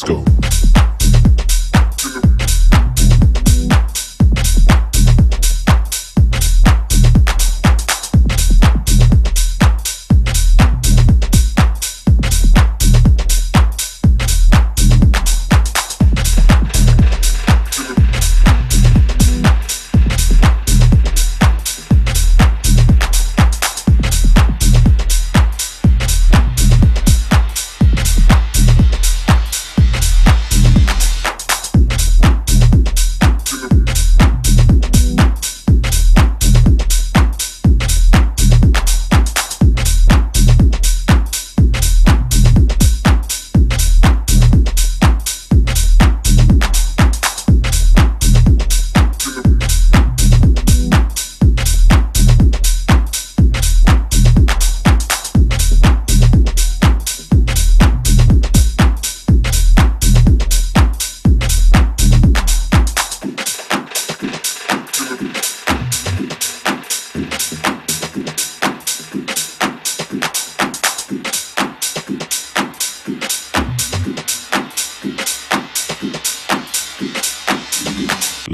Let's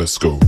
let's go.